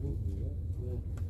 de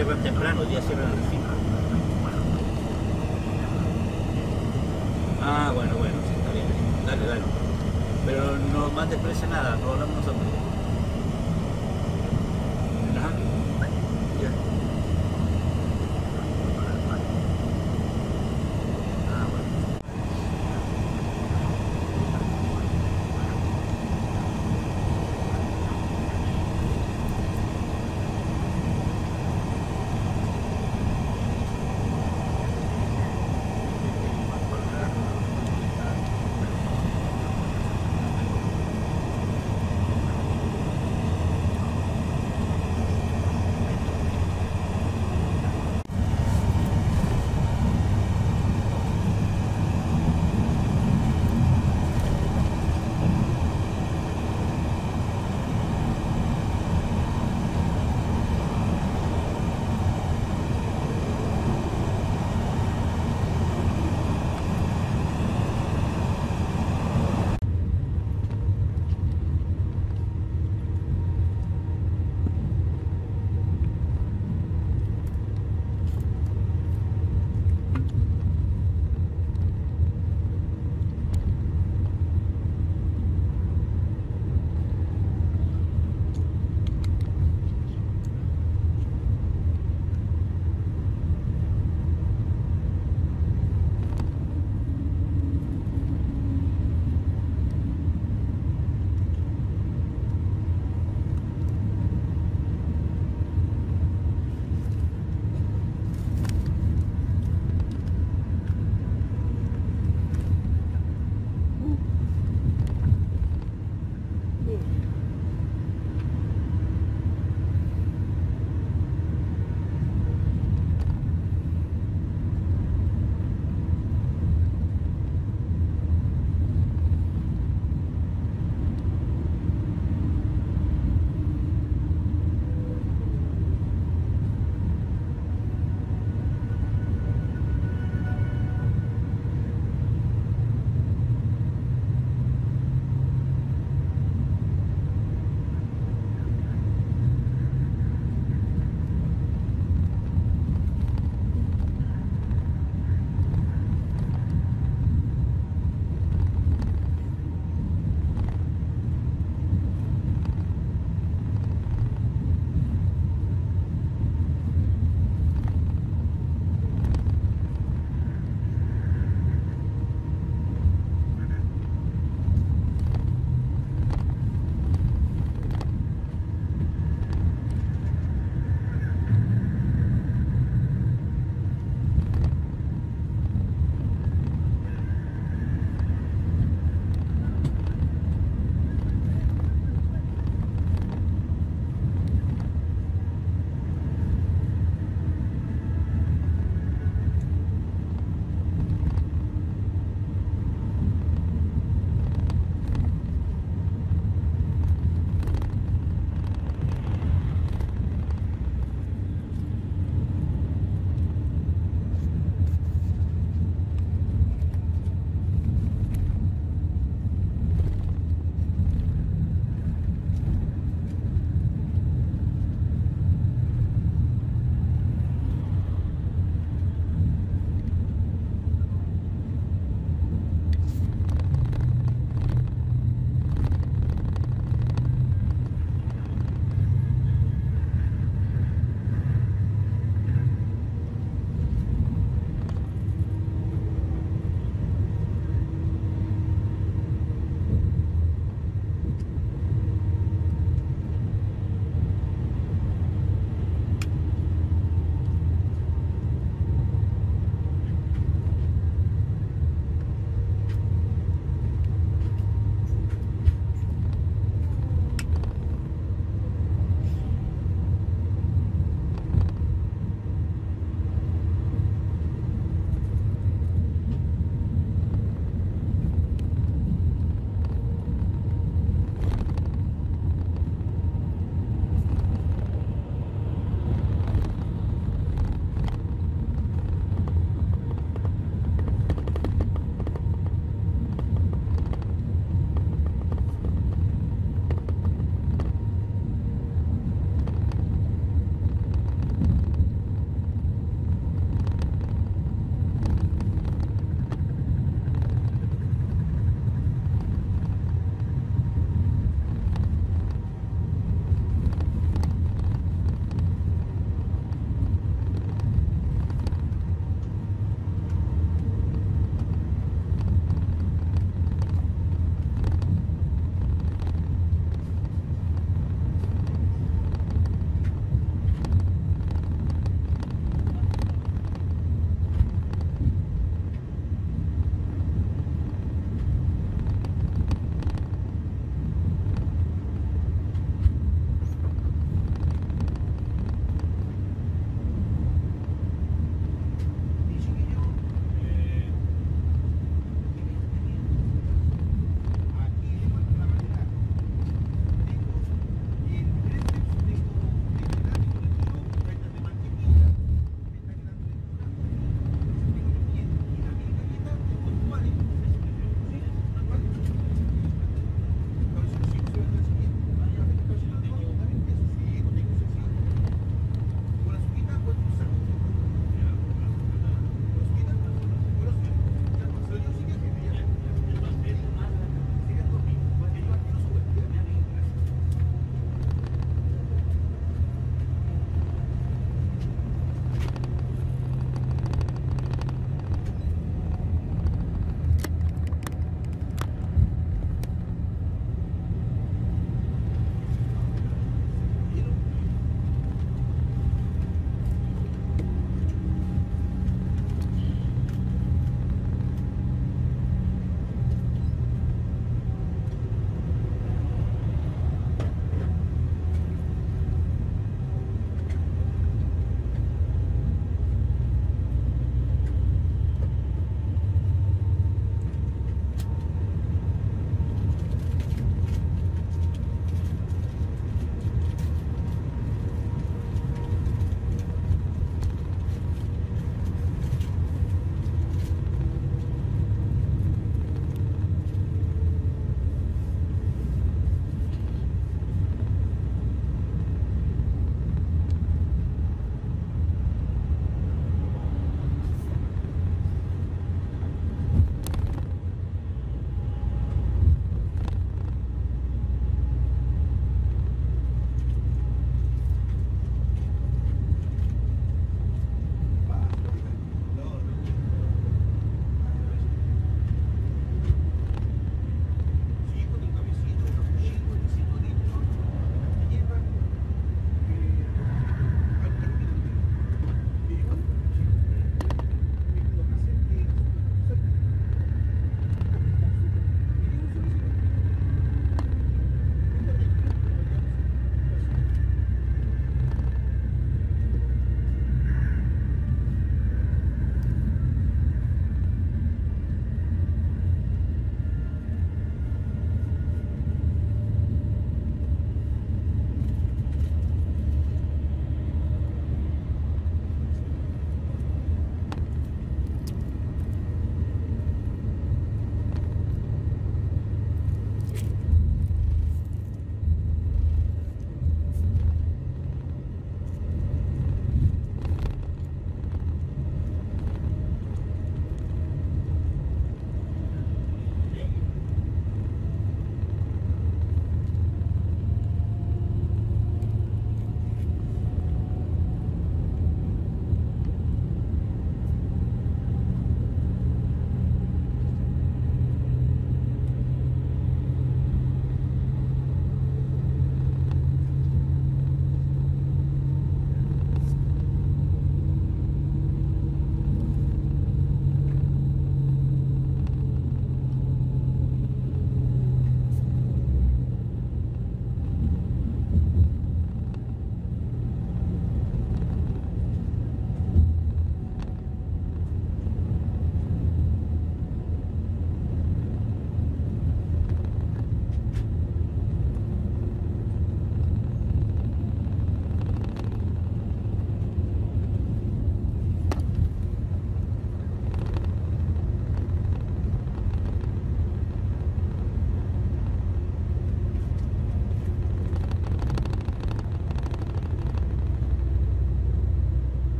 cierran temprano, día cierran